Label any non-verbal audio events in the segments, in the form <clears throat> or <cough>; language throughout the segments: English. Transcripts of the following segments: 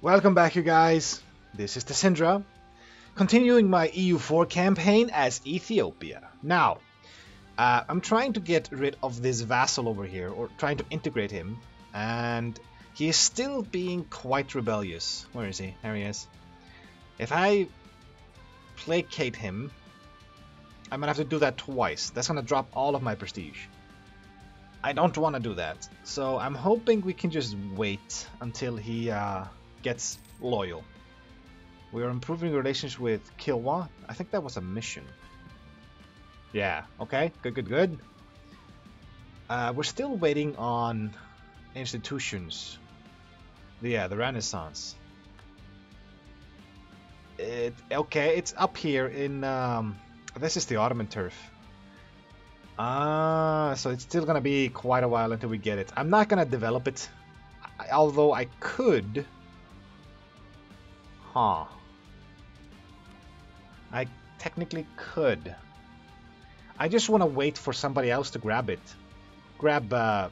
Welcome back, you guys. This is Syndra, continuing my EU4 campaign as Ethiopia. Now, uh, I'm trying to get rid of this vassal over here, or trying to integrate him, and he is still being quite rebellious. Where is he? There he is. If I placate him, I'm gonna have to do that twice. That's gonna drop all of my prestige. I don't want to do that, so I'm hoping we can just wait until he uh, gets loyal. We are improving relations with Kilwa. I think that was a mission. Yeah, okay, good, good, good. Uh, we're still waiting on institutions. Yeah, the Renaissance. It, okay, it's up here in... Um, this is the Ottoman turf. Ah, so it's still gonna be quite a while until we get it. I'm not gonna develop it, although I could Huh. I technically could. I just want to wait for somebody else to grab it. Grab uh,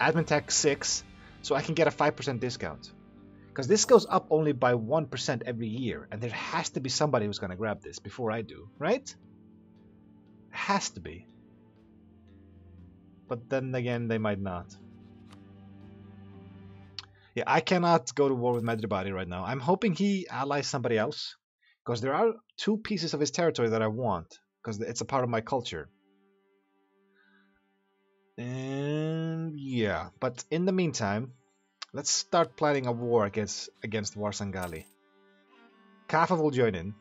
Admin Tech 6 so I can get a 5% discount. Because this goes up only by 1% every year, and there has to be somebody who's going to grab this before I do, right? Has to be. But then again, they might not. Yeah, I cannot go to war with Medri Bahri right now. I'm hoping he allies somebody else. Because there are two pieces of his territory that I want. Because it's a part of my culture. And yeah, but in the meantime, let's start planning a war against against Warsangali. Kaffa will join in.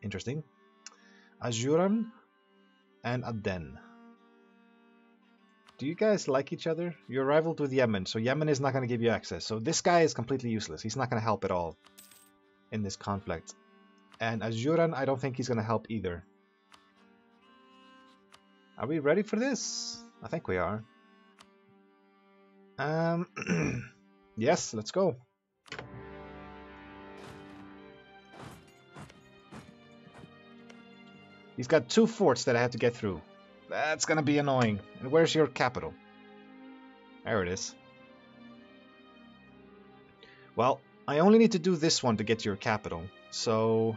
Interesting. Ajuran and Aden. Do you guys like each other? You're rivaled with Yemen, so Yemen is not going to give you access. So this guy is completely useless. He's not going to help at all in this conflict. And Ajuran, I don't think he's going to help either. Are we ready for this? I think we are. Um, <clears throat> yes, let's go. He's got two forts that I have to get through. That's gonna be annoying. And where's your capital? There it is. Well, I only need to do this one to get your capital, so...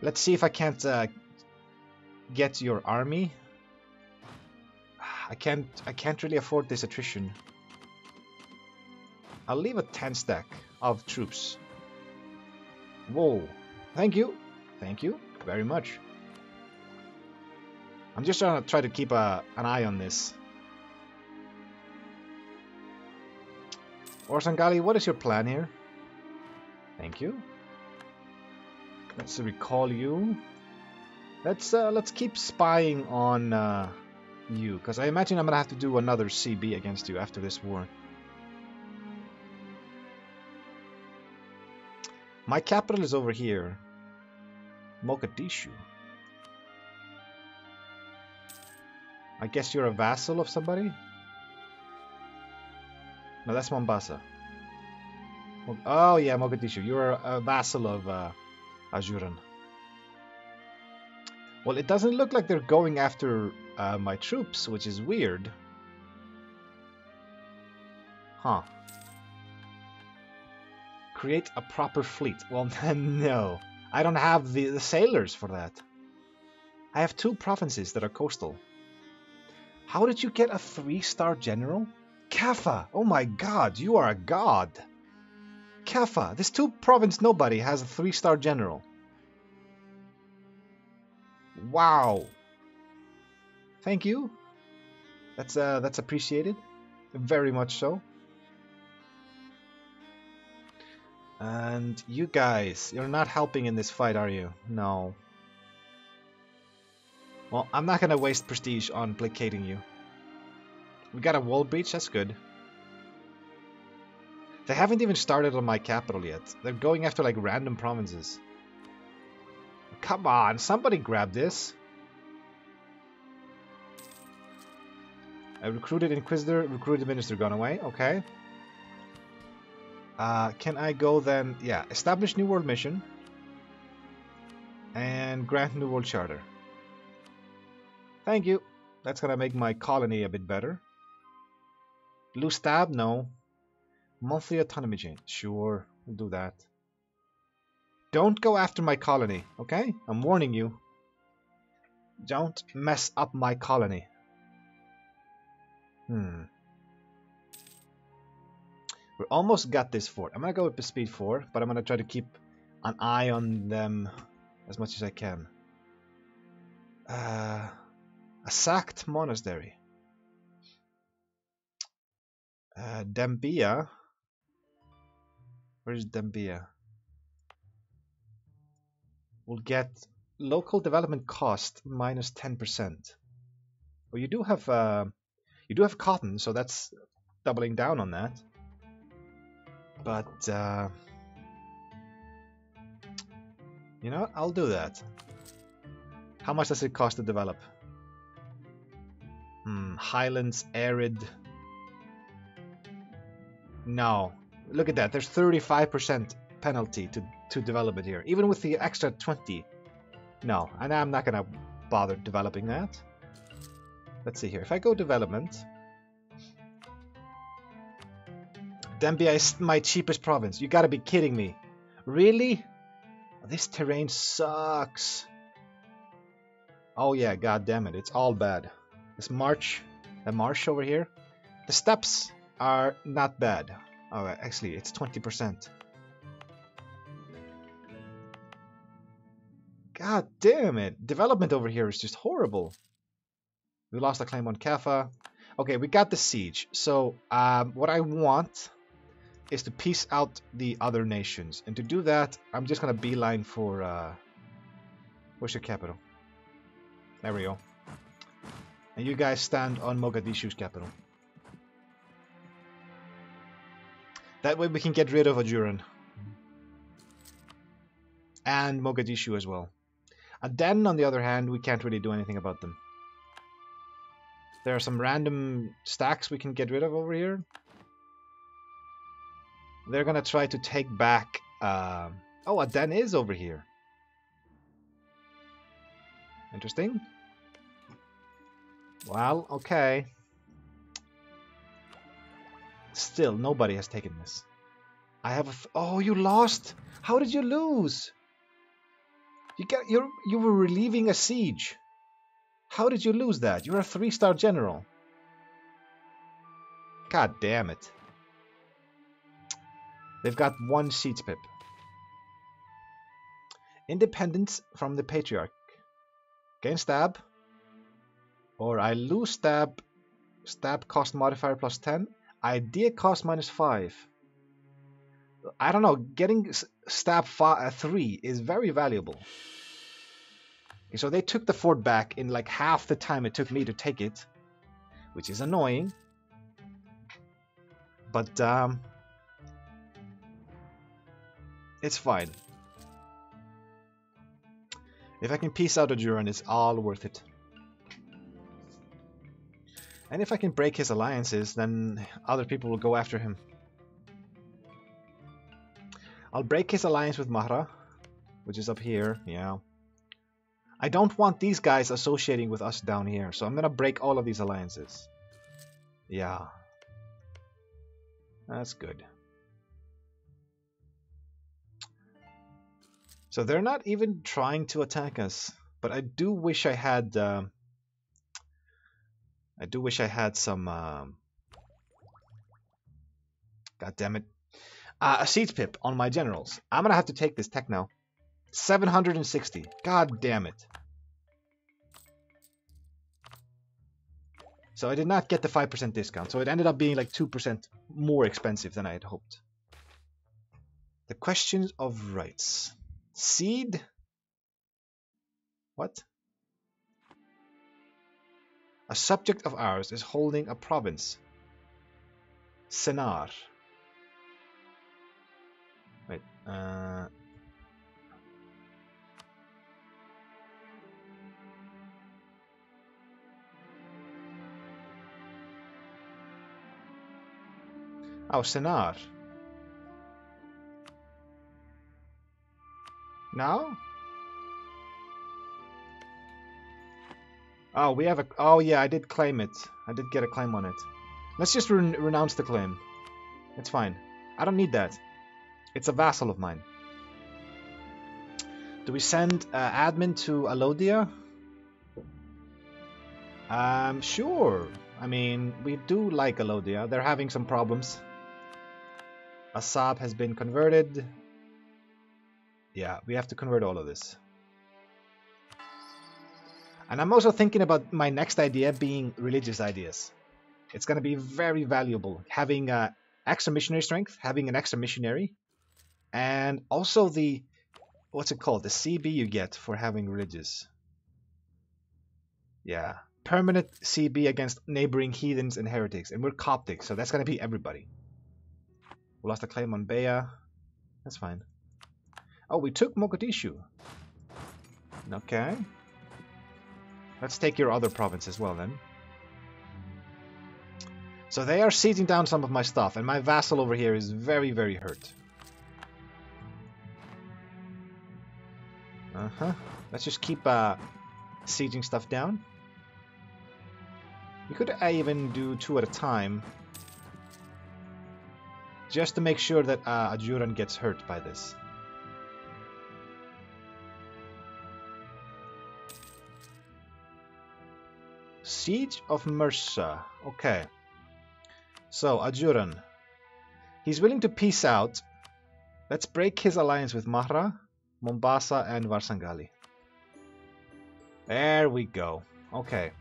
Let's see if I can't uh, get your army. I can't. I can't really afford this attrition. I'll leave a 10 stack of troops. Whoa. Thank you. Thank you very much. I'm just trying to try to keep a, an eye on this. Warsangali, what is your plan here? Thank you. Let's recall you. Let's uh, let's keep spying on uh, you, because I imagine I'm gonna have to do another CB against you after this war. My capital is over here, Mogadishu. I guess you're a vassal of somebody? No, that's Mombasa. Oh yeah, Mogadishu. You're a, vassal of uh, Ajuran. Well, it doesn't look like they're going after uh, my troops, which is weird. Huh. Create a proper fleet. Well, <laughs> no. I don't have the, the sailors for that. I have two provinces that are coastal. How did you get a three-star general? Kaffa! Oh my god, you are a god! Kaffa, this two-province nobody has a three-star general. Wow! Thank you. That's uh, that's appreciated. Very much so. And you guys, you're not helping in this fight, are you? No. Well, I'm not gonna waste prestige on placating you. We got a wall breach, that's good. They haven't even started on my capital yet. They're going after like random provinces. Come on, somebody grab this. I recruited Inquisitor, recruited Minister, gone away, okay. Uh, can I go then, yeah, establish New World Mission and grant New World Charter. Thank you. That's gonna make my colony a bit better. Blue stab? No. Monthly autonomy change. Sure, we'll do that. Don't go after my colony, okay? I'm warning you. Don't mess up my colony. Hmm. We almost got this fort. I'm gonna go with the speed 4, but I'm gonna try to keep an eye on them as much as I can. Uh, a sacked monastery. Uh, Dembia. Where's Dembia? We'll get local development cost minus 10%. Well, you do have uh, you do have cotton, so that's doubling down on that. But uh, you know, I'll do that. How much does it cost to develop? Hmm, Highlands, arid. No, look at that. There's 35% penalty to to develop it here, even with the extra 20. No, and I'm not gonna bother developing that. Let's see here. If I go development, Dembia is my cheapest province. You gotta be kidding me. Really? This terrain sucks. Oh yeah, god damn it. It's all bad. This march, the marsh over here, the steps are not bad. Alright, actually, it's 20%. God damn it. Development over here is just horrible. We lost a claim on Kaffa. Okay, we got the siege. So, um, what I want is to peace out the other nations. And to do that, I'm just going to beeline for... Uh, where's your capital? There we go. And you guys stand on Mogadishu's capital. That way we can get rid of Ajuran. And Mogadishu as well. Aden, on the other hand, we can't really do anything about them. There are some random stacks we can get rid of over here. They're gonna try to take back... Uh... Oh, Aden is over here. Interesting. Well, okay. Still, nobody has taken this. I have a... oh, you lost! How did you lose? You get you you were relieving a siege. How did you lose that? You're a three-star general. God damn it. They've got one siege pip. Independence from the Patriarch. Gain stab. Or I lose stab. Stab cost modifier plus 10. Idea cost minus 5. I don't know, getting stab five, uh, 3 is very valuable. Okay, so they took the fort back in like half the time it took me to take it, which is annoying. But um, it's fine. If I can peace out Ajuran, it's all worth it. And if I can break his alliances, then other people will go after him. I'll break his alliance with Mahra, which is up here, yeah. I don't want these guys associating with us down here, so I'm gonna break all of these alliances. Yeah. That's good. So they're not even trying to attack us, but I do wish I had... Uh, I do wish I had some... Uh, God damn it. Uh, a siege pip on my generals. I'm gonna have to take this tech now. 760. God damn it. So I did not get the 5% discount, so it ended up being like 2% more expensive than I had hoped. The questions of rights. Seed? What? A subject of ours is holding a province. Sennar. Wait, uh... Oh, Sennar. No? Oh, we have a... Oh, yeah, I did claim it. I did get a claim on it. Let's just re renounce the claim. It's fine. I don't need that. It's a vassal of mine. Do we send uh, admin to Alodia? Um, sure. I mean, we do like Alodia. They're having some problems. Asab has been converted. Yeah, we have to convert all of this. And I'm also thinking about my next idea being religious ideas. It's going to be very valuable having uh, extra missionary strength, having an extra missionary, and also the what's it called? The CB you get for having religious. Yeah, permanent CB against neighboring heathens and heretics, and we're Coptic, so that's going to be everybody. We lost a claim on Bea. That's fine. Oh, we took Mogadishu. Okay. Let's take your other province as well then. So they are sieging down some of my stuff, and my vassal over here is very, very hurt. Uh-huh. Let's just keep uh, sieging stuff down. We could even do two at a time. Just to make sure that uh, Ajuran gets hurt by this. Siege of Mursa. Okay. So, Ajuran. He's willing to peace out. Let's break his alliance with Mahra, Mombasa, and Warsangali. There we go. Okay.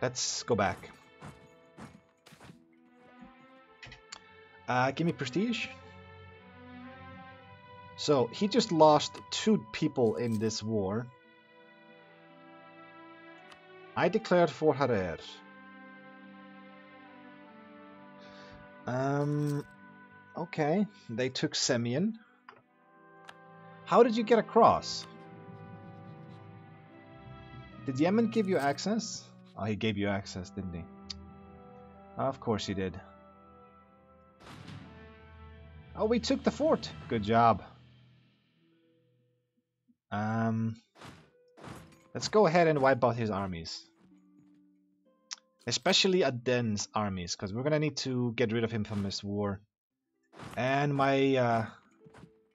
Let's go back. Uh, give me prestige. So, he just lost two people in this war. I declared for Harer. Um, okay, they took Semien. How did you get across? Did Yemen give you access? Oh, he gave you access, didn't he? Of course he did. Oh, we took the fort. Good job. Um, let's go ahead and wipe out his armies. Especially Aden's armies, because we're gonna need to get rid of him from this war. And my, uh,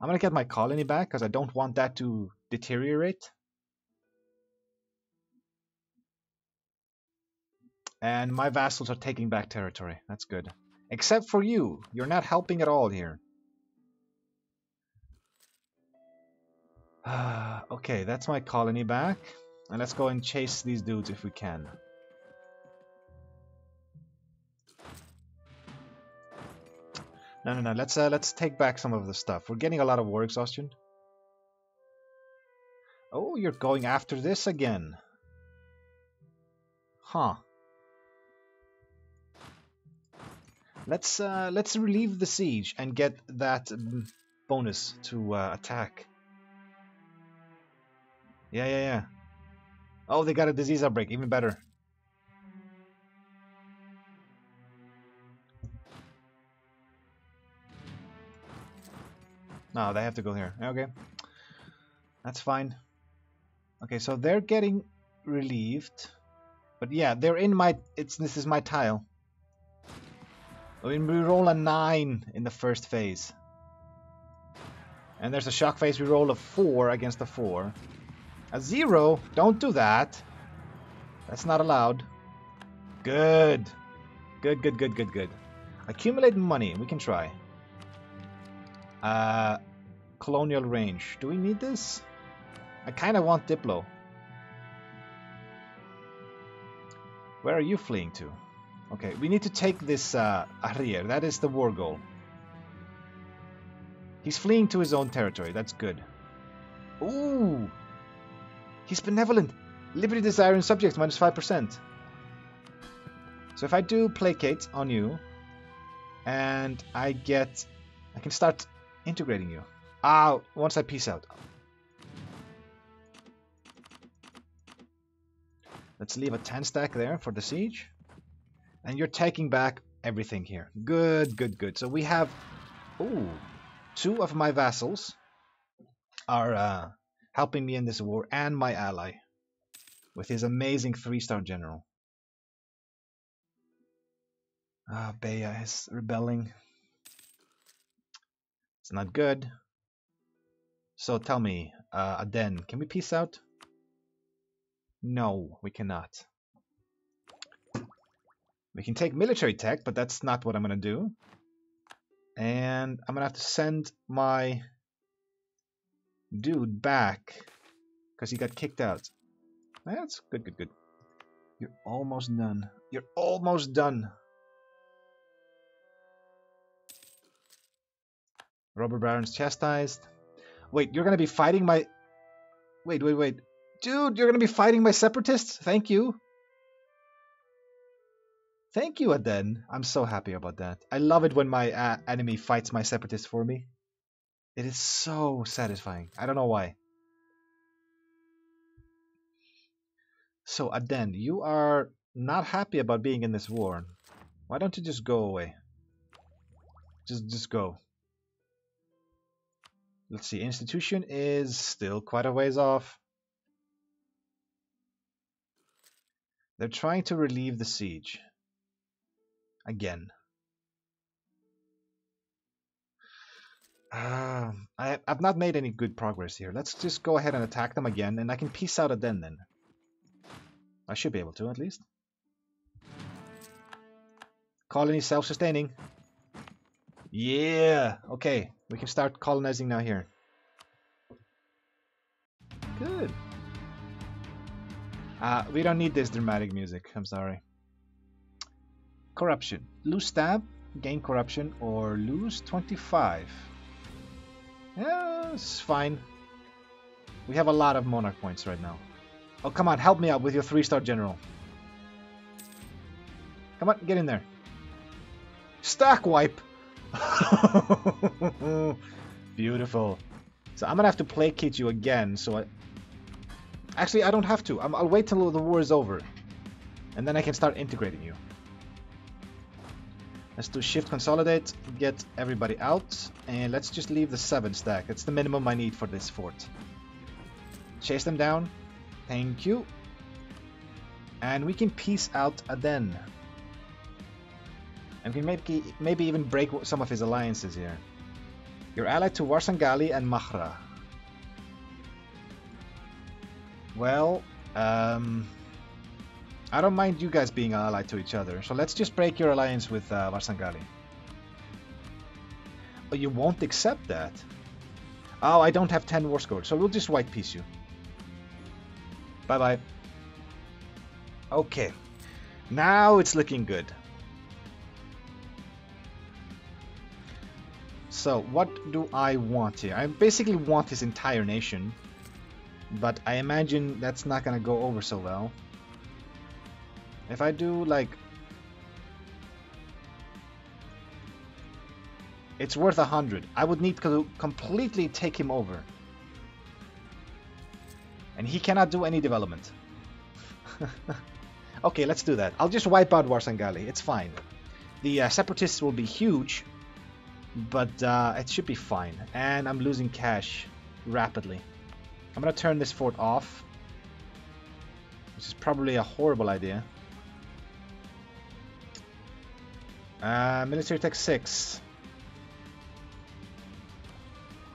I'm gonna get my colony back, because I don't want that to deteriorate. And my vassals are taking back territory. That's good. Except for you. You're not helping at all here. <sighs> okay, that's my colony back. And let's go and chase these dudes if we can. No, no, no. Let's uh, let's take back some of the stuff. We're getting a lot of war exhaustion. Oh, you're going after this again. Huh. Let's uh, let's relieve the siege and get that um, bonus to uh, attack. Yeah, yeah, yeah. Oh, they got a disease outbreak. Even better. No, they have to go here. Okay. That's fine. Okay, so they're getting relieved. But yeah, they're in my... It's This is my tile. I mean, we roll a 9 in the first phase. And there's a shock phase, we roll a 4 against a 4. A 0? Don't do that. That's not allowed. Good. Good, good, good, good, good. Accumulate money. We can try. Uh, colonial range. Do we need this? I kind of want Diplo. Where are you fleeing to? Okay, we need to take this uh, Ahrir. That is the war goal. He's fleeing to his own territory. That's good. Ooh! He's benevolent. Liberty desiring subjects minus 5%. So if I do placate on you, and I get... I can start integrating you. Ah, once I peace out. Let's leave a 10 stack there for the siege. And you're taking back everything here. Good, good, good. So we have... Ooh, two of my vassals are uh, helping me in this war and my ally with his amazing three-star general. Ah, Bea is rebelling. It's not good. So tell me, uh, Aden, can we peace out? No, we cannot. We can take military tech, but that's not what I'm going to do. And I'm going to have to send my dude back because he got kicked out. That's good, good, good. You're almost done. You're almost done. Robber Baron's chastised. Wait, you're gonna be fighting my... Wait, wait, wait. Dude, you're gonna be fighting my separatists? Thank you. Thank you, Aden. I'm so happy about that. I love it when my uh, enemy fights my separatists for me. It is so satisfying. I don't know why. So, Aden, you are not happy about being in this war. Why don't you just go away? Just, just go. Let's see, institution is still quite a ways off. They're trying to relieve the siege. Again. Uh, I, I've not made any good progress here. Let's just go ahead and attack them again, and I can peace out Aden then. I should be able to, at least. Colony self-sustaining. Yeah! Okay, we can start colonizing now here. Good. Uh, we don't need this dramatic music, I'm sorry. Corruption. Lose stab, gain corruption, or lose 25. Yeah, it's fine. We have a lot of monarch points right now. Oh, come on, help me out with your three-star general. Come on, get in there. Stack wipe! <laughs> Beautiful. So I'm gonna have to placate you again, so I... Actually, I don't have to. i will wait till the war is over. And then I can start integrating you. Let's do shift consolidate, get everybody out, and let's just leave the 7 stack. That's the minimum I need for this fort. Chase them down. Thank you. And we can peace out Aden. And we can maybe even break some of his alliances here. You're allied to Warsangali and Mahra. Well, um, I don't mind you guys being allied to each other, so let's just break your alliance with uh, Warsangali. But you won't accept that. Oh, I don't have 10 war scores, so we'll just white peace you. Bye-bye. Okay. Now it's looking good. So, what do I want here? I basically want his entire nation. But I imagine that's not gonna go over so well. If I do, like... It's worth a hundred. I would need to completely take him over. And he cannot do any development. <laughs> okay, let's do that. I'll just wipe out Warsangali. It's fine. The uh, Separatists will be huge, but uh, it should be fine. And I'm losing cash rapidly. I'm gonna turn this fort off, which is probably a horrible idea. Uh, military tech 6.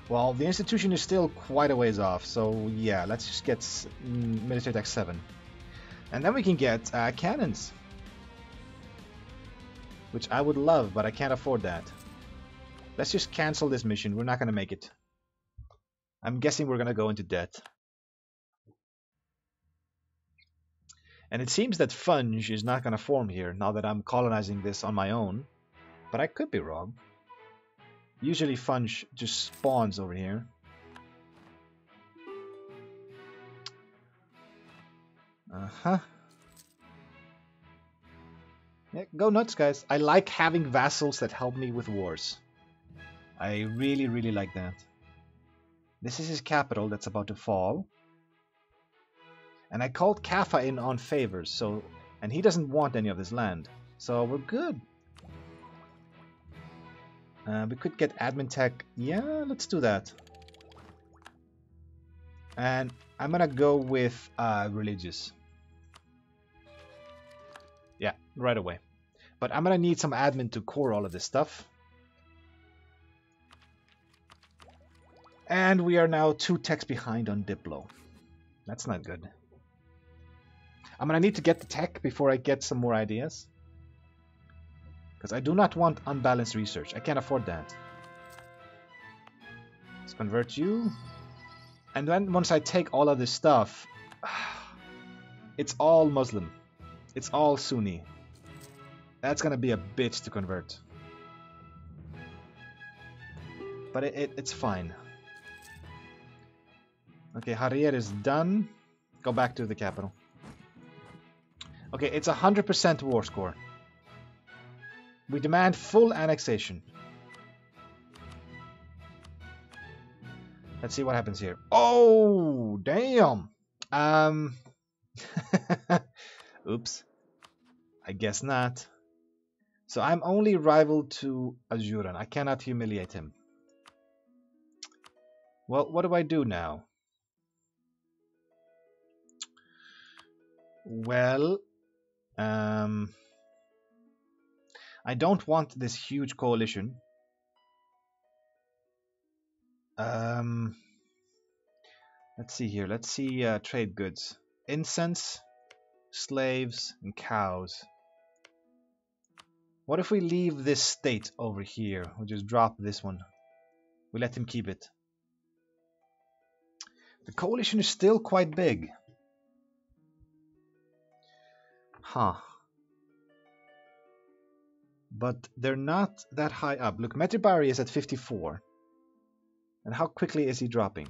Well, the institution is still quite a ways off, so yeah, let's just get mm, military tech 7. And then we can get uh, cannons. Which I would love, but I can't afford that. Let's just cancel this mission. We're not to make it. I'm guessing we're to go into debt. And it seems that Funj is not going to form here now that I'm colonizing this on my own. But I could be wrong. Usually Funj just spawns over here. Uh-huh. Yeah, go nuts, guys. I like having vassals that help me with wars. I really, really like that. This is his capital that's about to fall. And I called Kaffa in on favors, so and he doesn't want any of this land. So we're good. Uh, we could get admin tech. Yeah, let's do that. And I'm gonna go with uh, religious. Yeah, right away. But I'm gonna need some admin to core all of this stuff. And we are now two techs behind on Diplo. That's not good. I'm gonna need to get the tech before I get some more ideas. Because I do not want unbalanced research. I can't afford that. Let's convert you. And then once I take all of this stuff, <sighs> it's all Muslim. It's all Sunni. That's gonna be a bitch to convert. But it, it, it's fine. Okay, Harar is done. Go back to the capital. Okay, it's a 100% war score. We demand full annexation. Let's see what happens here. Oh, damn. Um. <laughs> Oops. I guess not. So I'm only rival to Ajuran. I cannot humiliate him. Well, what do I do now? Well, um, I don't want this huge coalition. Um, let's see here. Let's see uh, trade goods. Incense, slaves, and cows. What if we leave this state over here? We'll just drop this one. We let him keep it. The coalition is still quite big. Huh. But they're not that high up. Look, Medri Bahri is at 54. And how quickly is he dropping?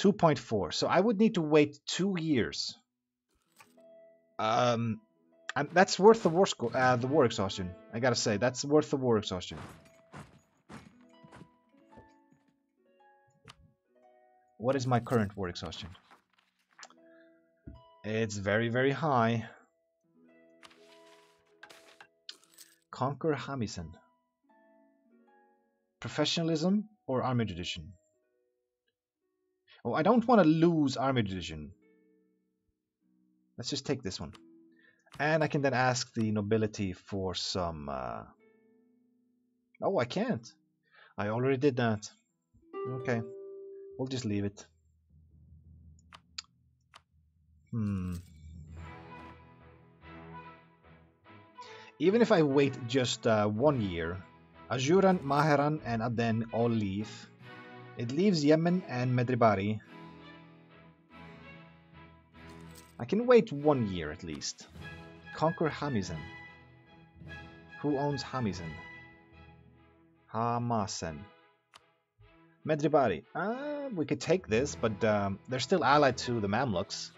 2.4. So I would need to wait two years. Um, and that's worth the war uh, the war exhaustion. I gotta say, that's worth the war exhaustion. What is my current war exhaustion? It's very, very high. Conquer Hamisen. Professionalism or Army Tradition? Oh, I don't want to lose Army Tradition. Let's just take this one. And I can then ask the nobility for some... Uh... Oh, I can't. I already did that. Okay. We'll just leave it. Hmm. Even if I wait just uh, one year, Ajuran, Maharan, and Aden all leave. It leaves Yemen and Medri Bahri. I can wait one year at least. Conquer Hamizen. Who owns Hamizen? Hamasen. Medri Bahri. Uh, we could take this, but um, they're still allied to the Mamluks.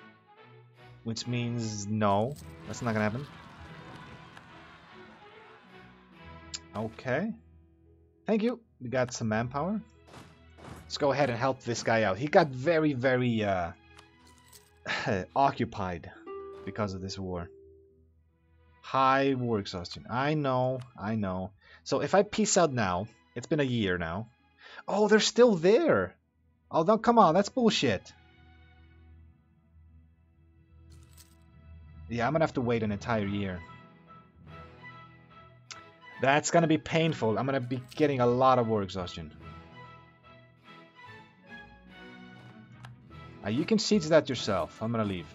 Which means no, that's not gonna happen. Okay. Thank you. We got some manpower. Let's go ahead and help this guy out. He got very, very uh, <laughs> occupied because of this war. High war exhaustion. I know, I know. So if I peace out now, it's been a year now. Oh, they're still there. Oh, no, come on, that's bullshit. Yeah, I'm gonna have to wait an entire year. That's gonna be painful. I'm gonna be getting a lot of war exhaustion. Uh, you can siege that yourself. I'm gonna leave.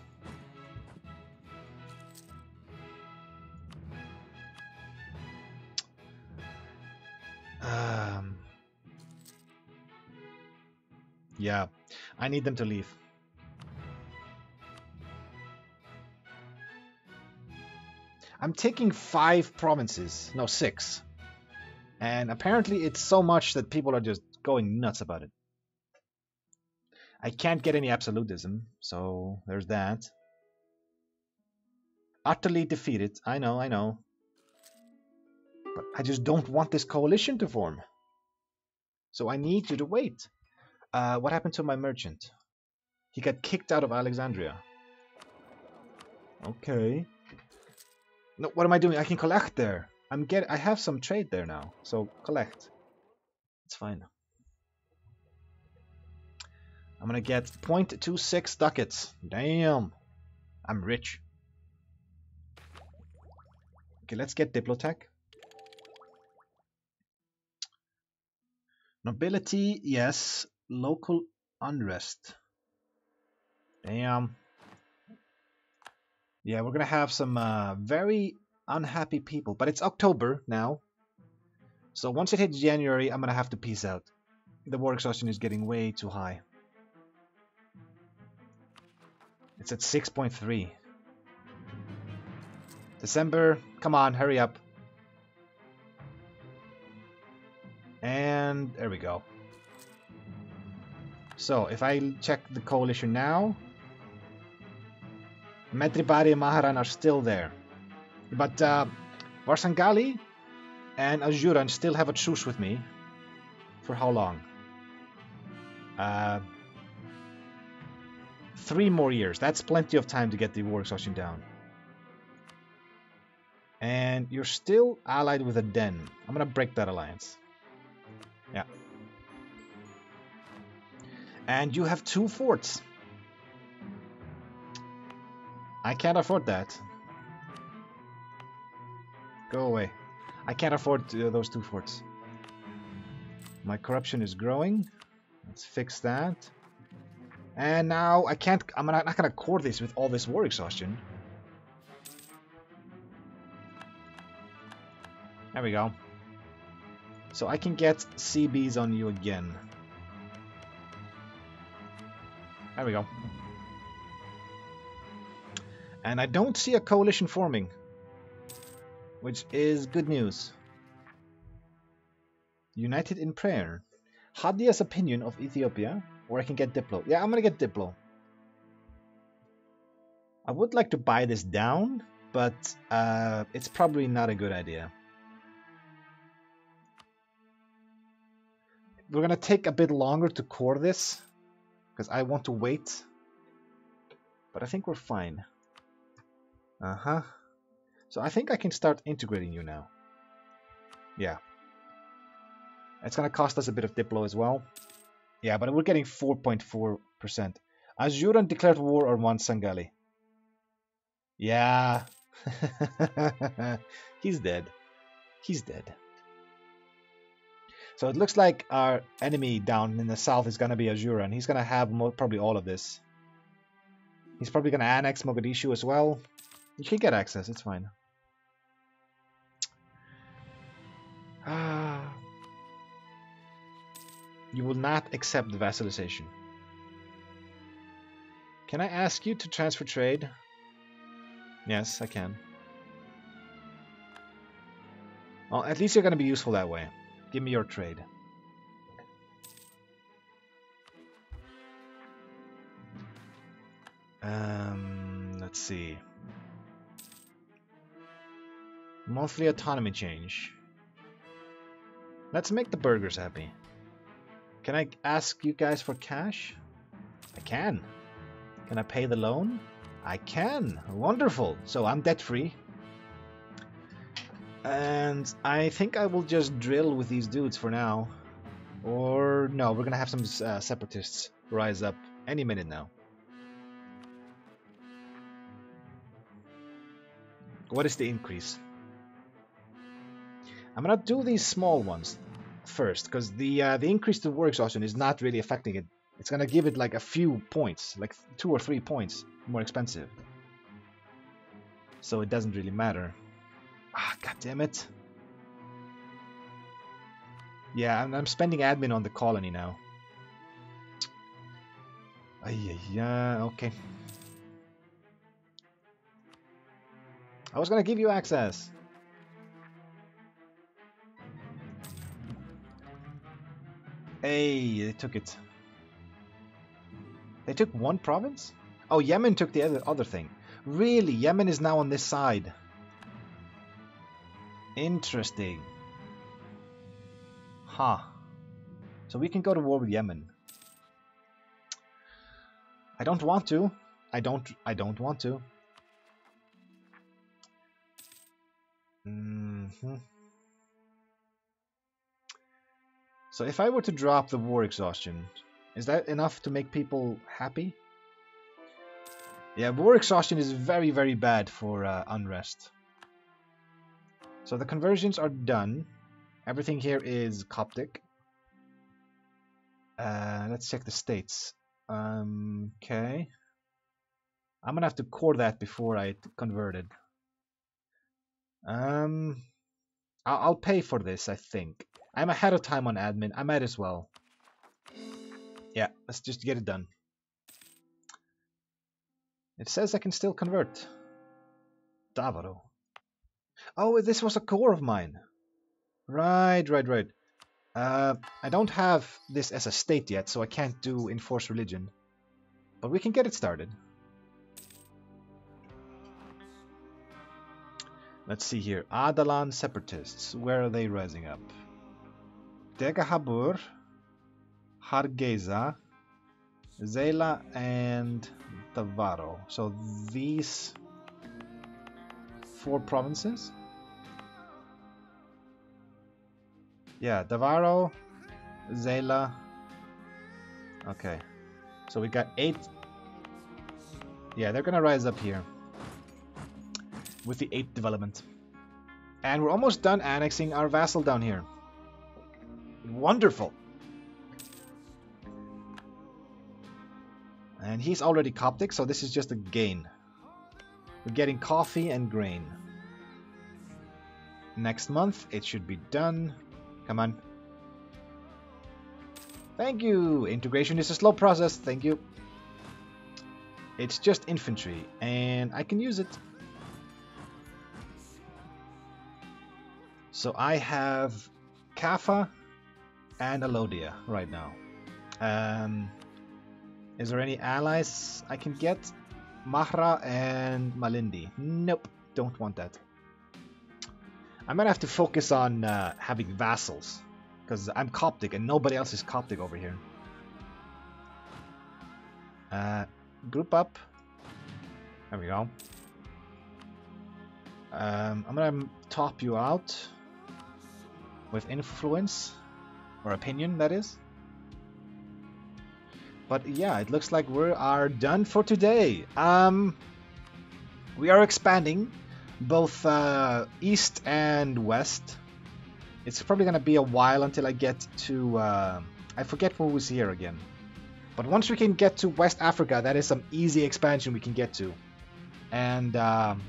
Um, yeah, I need them to leave. I'm taking five provinces, no six. And apparently it's so much that people are just going nuts about it. I can't get any absolutism, so there's that. Utterly defeated, I know, I know. But I just don't want this coalition to form. So I need you to wait. Uh, what happened to my merchant? He got kicked out of Alexandria. Okay. No, what am I doing? I can collect there. I'm get. I have some trade there now, so collect. It's fine. I'm gonna get 0.26 ducats. Damn, I'm rich. Okay, let's get Diplotech. Nobility, yes. Local unrest. Damn. Yeah, we're gonna have some uh, very unhappy people. But it's October now. So once it hits January, I'm gonna have to peace out. The war exhaustion is getting way too high. It's at 6.3. December, come on, hurry up. And there we go. So, if I check the coalition now, Medri Bahri and Maharan are still there. But uh, Warsangali and Ajuran still have a truce with me. For how long? Uh, three more years. That's plenty of time to get the war exhaustion down. And you're still allied with Aden. I'm gonna break that alliance. Yeah. And you have two forts. I can't afford that. Go away. I can't afford uh, those two forts. My corruption is growing. Let's fix that. And now I can't, I'm not, not gonna core this with all this war exhaustion. There we go. So I can get CBs on you again. There we go. And I don't see a coalition forming. Which is good news. United in prayer. Hadia's opinion of Ethiopia, or I can get Diplo. Yeah, I'm gonna get Diplo. I would like to buy this down, but uh, it's probably not a good idea. We're gonna take a bit longer to core this, because I want to wait. But I think we're fine. Uh-huh. So I think I can start integrating you now. Yeah. It's gonna cost us a bit of Diplo as well. Yeah, but we're getting 4.4%. Ajuran declared war on one Sangali. Yeah. <laughs> He's dead. He's dead. So it looks like our enemy down in the south is going to be Ajuran. He's going to have probably all of this. He's probably going to annex Mogadishu as well. You can get access, it's fine. Ah. You will not accept the vassalization. Can I ask you to transfer trade? Yes, I can. Well, at least you're going to be useful that way. Give me your trade. Um, let's see. Monthly autonomy change. Let's make the burghers happy. Can I ask you guys for cash? I can. Can I pay the loan? I can. Wonderful. So I'm debt free. And I think I will just drill with these dudes for now. Or no, we're gonna have some uh, separatists rise up any minute now. What is the increase? I'm gonna do these small ones first, because the uh, the increase to war exhaustion is not really affecting it. It's gonna give it like a few points, like two or three points more expensive. So it doesn't really matter. Ah, god damn it. Yeah, I'm, I'm spending admin on the colony now. Yeah, okay. I was gonna give you access. Hey, they took it. They took one province? Oh, Yemen took the other, other thing. Really? Yemen is now on this side. Interesting. Huh. So we can go to war with Yemen. I don't want to. I don't I don't want to. Mm -hmm. So if I were to drop the war exhaustion, is that enough to make people happy? Yeah, war exhaustion is very, very bad for uh, unrest. So the conversions are done. Everything here is Coptic. Uh, let's check the states. Um, okay. I'm gonna have to core that before I convert it. Um, I'll pay for this, I think. I'm ahead of time on admin. I might as well. Yeah, let's just get it done. It says I can still convert. Davaro. Oh, this was a core of mine. Right, right, right. Uh, I don't have this as a state yet, so I can't do enforce religion. But we can get it started. Let's see here. Adalan separatists. Where are they rising up? Degahabur, Hargeisa, Zeila, and Tavaro. So these four provinces? Yeah, Davaro, Zeila. Okay. So we got eight. Yeah, they're gonna rise up here with the eighth development. And we're almost done annexing our vassal down here. Wonderful. And he's already Coptic, so this is just a gain. We're getting coffee and grain. Next month, it should be done. Come on. Thank you! Integration is a slow process, thank you. It's just infantry, and I can use it. So I have Kaffa and Alodia right now. Um, is there any allies I can get? Mahra and Malindi. Nope, don't want that. I'm gonna have to focus on uh, having vassals because I'm Coptic and nobody else is Coptic over here. Uh, group up. There we go. Um, I'm gonna top you out with influence or opinion, that is. But yeah, it looks like we are done for today. Um, we are expanding both uh, east and west. It's probably gonna be a while until I get to. Uh, I forget what was here again. But once we can get to West Africa, that is some easy expansion we can get to. And um,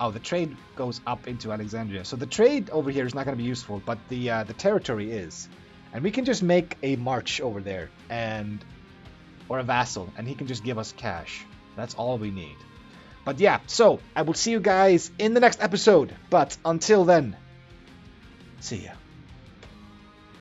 oh, the trade goes up into Alexandria. So the trade over here is not going to be useful, but the uh, the territory is, and we can just make a march over there and or a vassal, and he can just give us cash. That's all we need. But yeah, so I will see you guys in the next episode. But until then, see ya.